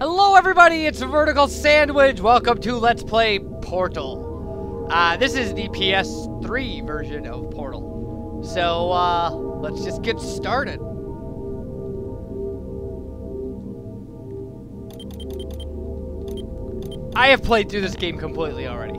Hello everybody, it's Vertical Sandwich. Welcome to Let's Play Portal. Uh, this is the PS3 version of Portal. So, uh, let's just get started. I have played through this game completely already.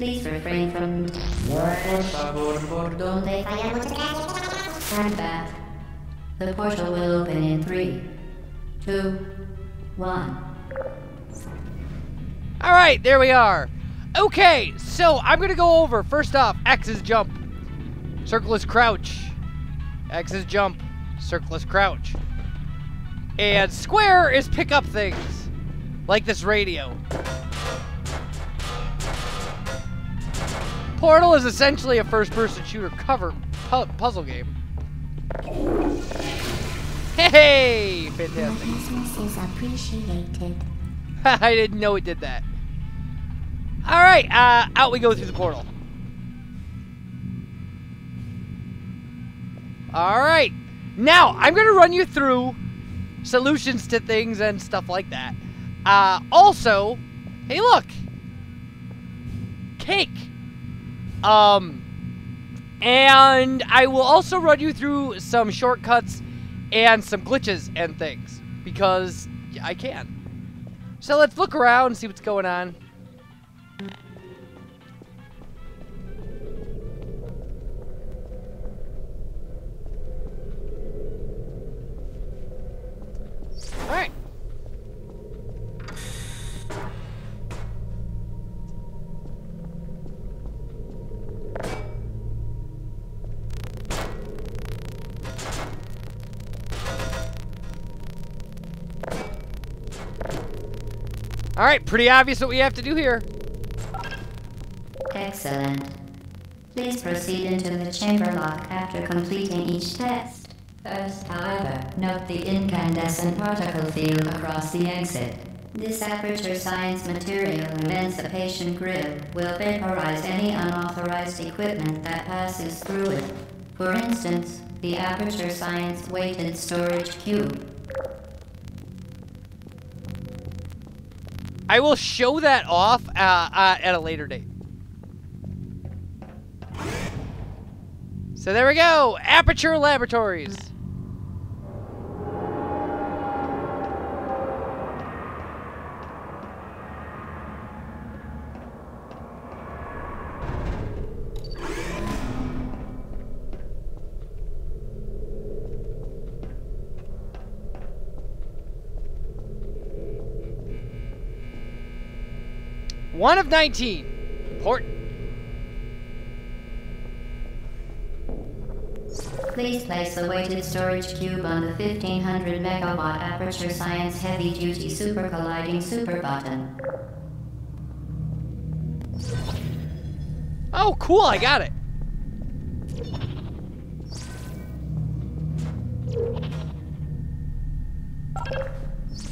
please refrain from. Por favor, donde Stand back. The portal will open in three, two, one. Alright, there we are. Okay, so I'm gonna go over. First off, X is jump. Circle is crouch. X is jump. Circle is crouch. And square is pick up things. Like this radio. Portal is essentially a first-person shooter cover pu puzzle game. Hey, fantastic. Is appreciated. I didn't know it did that. All right, uh, out we go through the portal. All right, now I'm gonna run you through solutions to things and stuff like that. Uh, also, hey, look, cake. Um, and I will also run you through some shortcuts and some glitches and things because I can. So let's look around and see what's going on. Alright, pretty obvious what we have to do here. Excellent. Please proceed into the chamber lock after completing each test. First, however, note the incandescent particle field across the exit. This aperture science material emancipation grill will vaporize any unauthorized equipment that passes through it. For instance, the aperture science weighted storage cube. I will show that off uh, uh, at a later date. So there we go. Aperture Laboratories. One of 19. Important. Please place the weighted storage cube on the 1500 megawatt Aperture Science Heavy Duty Super Colliding Super Button. Oh, cool. I got it.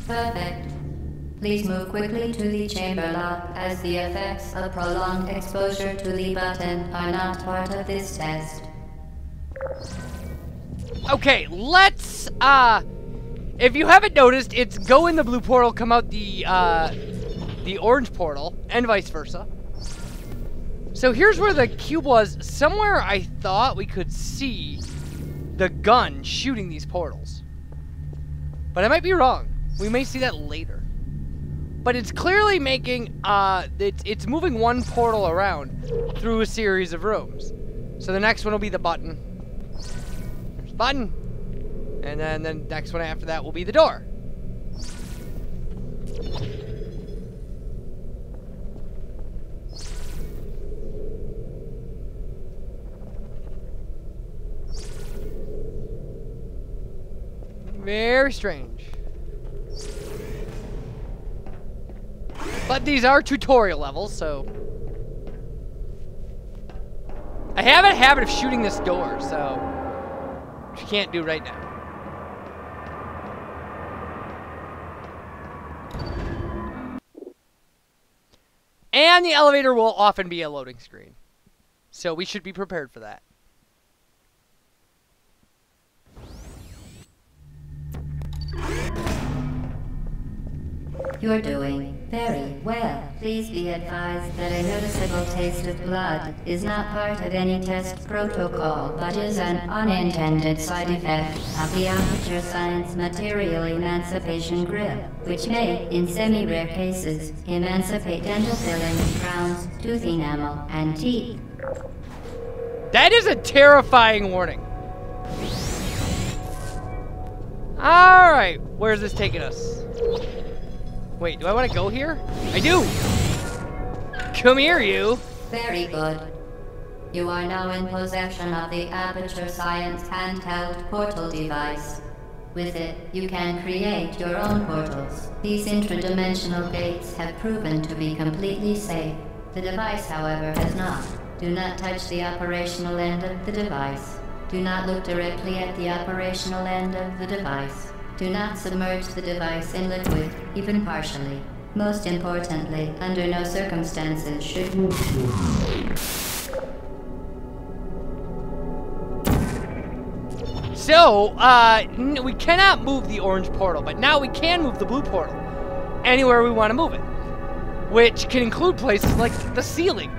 Perfect. Please move quickly to the chamber lock as the effects of prolonged exposure to the button are not part of this test. Okay, let's, uh, if you haven't noticed, it's go in the blue portal, come out the, uh, the orange portal, and vice versa. So here's where the cube was. Somewhere I thought we could see the gun shooting these portals. But I might be wrong. We may see that later. But it's clearly making, uh, it's, it's moving one portal around through a series of rooms. So the next one will be the button. There's button. And then the next one after that will be the door. Very strange. But these are tutorial levels, so... I have a habit of shooting this door, so... Which you can't do right now. And the elevator will often be a loading screen. So we should be prepared for that. You're doing very well. Please be advised that a noticeable taste of blood is not part of any test protocol, but is an unintended side effect of the Aperture Science Material Emancipation Grill, which may, in semi-rare cases, emancipate dental fillings, crowns, tooth enamel, and teeth. That is a terrifying warning. Alright, where's this taking us? Wait, do I want to go here? I do! Come here, you! Very good. You are now in possession of the Aperture Science handheld portal device. With it, you can create your own portals. These intradimensional gates have proven to be completely safe. The device, however, has not. Do not touch the operational end of the device. Do not look directly at the operational end of the device. Do not submerge the device in liquid, even partially. Most importantly, under no circumstances should you... So, uh, we cannot move the orange portal, but now we can move the blue portal anywhere we want to move it, which can include places like the ceiling.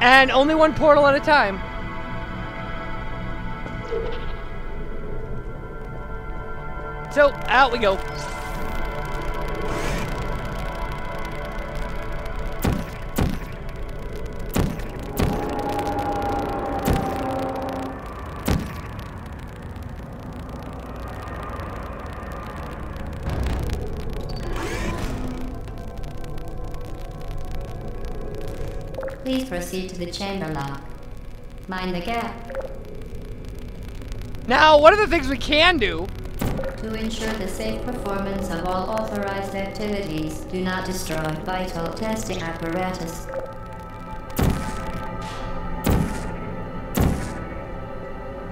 And only one portal at a time. So, out we go. Please proceed to the chamber lock. Mind the gap. Now, what are the things we can do? To ensure the safe performance of all authorized activities, do not destroy vital testing apparatus.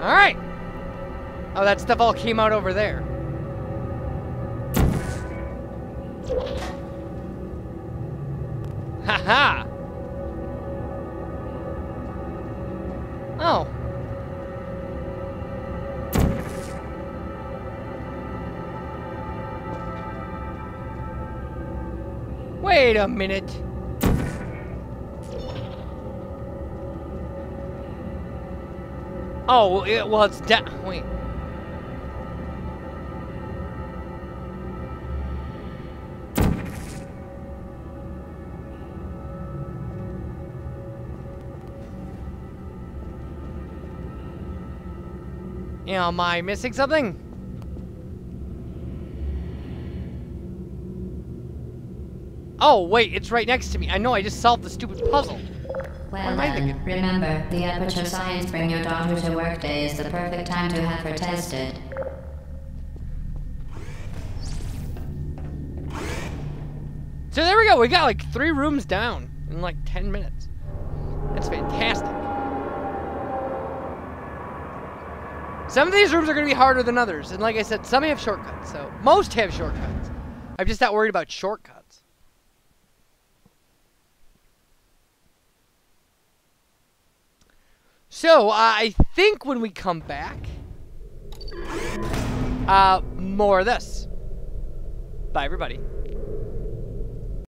Alright. Oh, that stuff all came out over there. Haha! Wait a minute. Oh, it, well, it's down. Wait. Am I missing something? Oh, wait, it's right next to me. I know, I just solved the stupid puzzle. Well am I then, thinking? remember, the Aperture Science Bring Your Daughter to Work Day is the perfect time to have her tested. So there we go. We got like three rooms down in like 10 minutes. That's fantastic. Some of these rooms are going to be harder than others. And like I said, some have shortcuts. So most have shortcuts. I'm just not worried about shortcuts. So I think when we come back, uh, more of this. Bye, everybody.